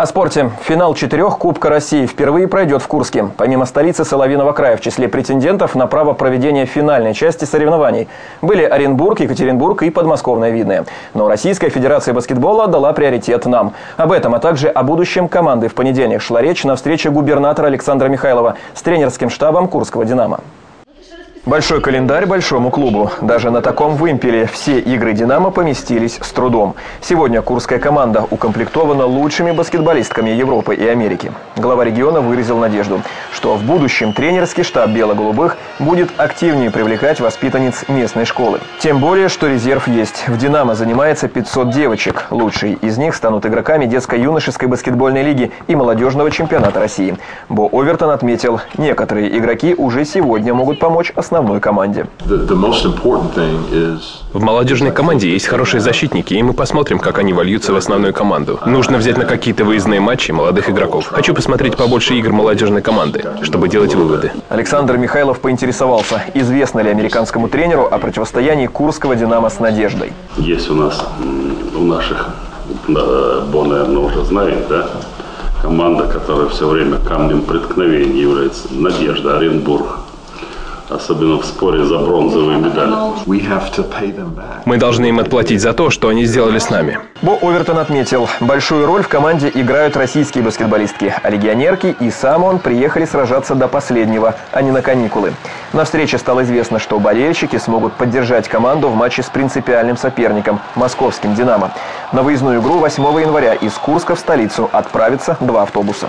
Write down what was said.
О спорте. Финал четырех Кубка России впервые пройдет в Курске. Помимо столицы Соловиного края в числе претендентов на право проведения финальной части соревнований были Оренбург, Екатеринбург и подмосковное Видное. Но Российская Федерация баскетбола дала приоритет нам. Об этом, а также о будущем команды в понедельник шла речь на встрече губернатора Александра Михайлова с тренерским штабом Курского «Динамо». Большой календарь большому клубу. Даже на таком вымпеле все игры «Динамо» поместились с трудом. Сегодня курская команда укомплектована лучшими баскетболистками Европы и Америки. Глава региона выразил надежду, что в будущем тренерский штаб «Бело-голубых» будет активнее привлекать воспитанниц местной школы. Тем более, что резерв есть. В «Динамо» занимается 500 девочек. Лучшие из них станут игроками детско-юношеской баскетбольной лиги и молодежного чемпионата России. Бо Овертон отметил, некоторые игроки уже сегодня могут помочь основной команде. В молодежной команде есть хорошие защитники, и мы посмотрим, как они вольются в основную команду. Нужно взять на какие-то выездные матчи молодых игроков. Хочу посмотреть побольше игр молодежной команды, чтобы делать выводы. Александр Михайлов поинтересовался, известно ли американскому тренеру о противостоянии Курского «Динамо» с «Надеждой». Есть у нас, у наших, да, Бо, наверное, уже знает, да, команда, которая все время камнем преткновения является «Надежда» Оренбург особенно в споре за бронзовые медали. Мы должны им отплатить за то, что они сделали с нами. Бо Овертон отметил, большую роль в команде играют российские баскетболистки, а легионерки и сам он приехали сражаться до последнего, а не на каникулы. На встрече стало известно, что болельщики смогут поддержать команду в матче с принципиальным соперником – московским «Динамо». На выездную игру 8 января из Курска в столицу отправятся два автобуса.